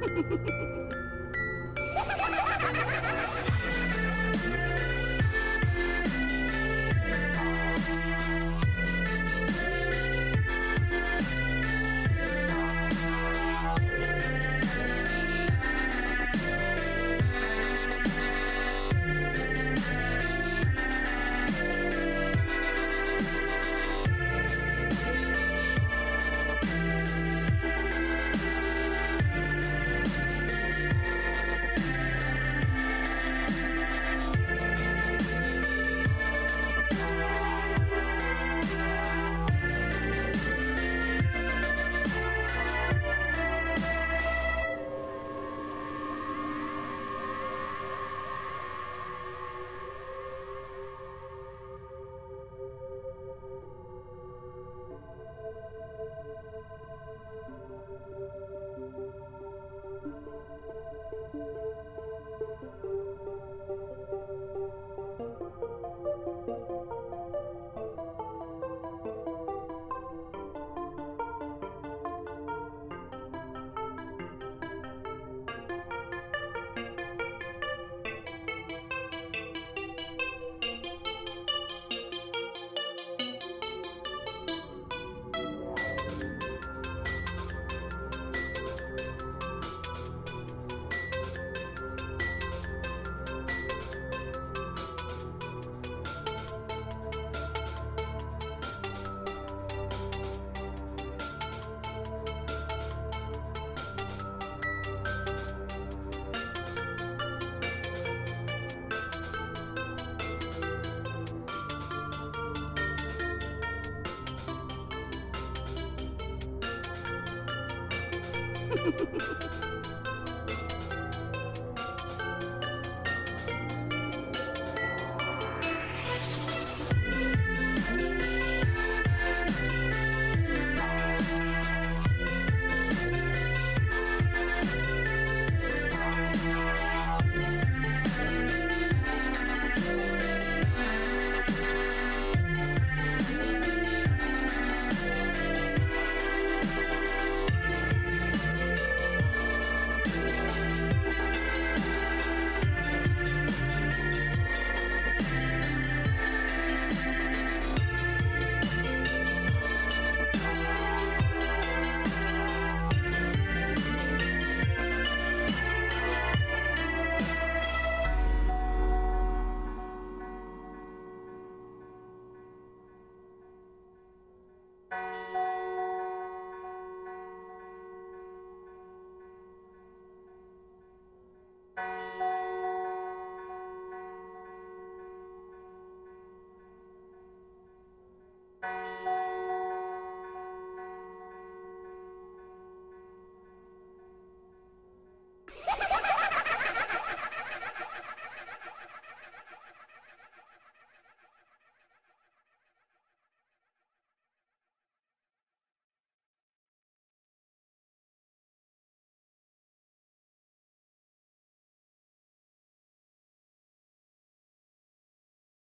Ha ha ha ha ha! Ha ha!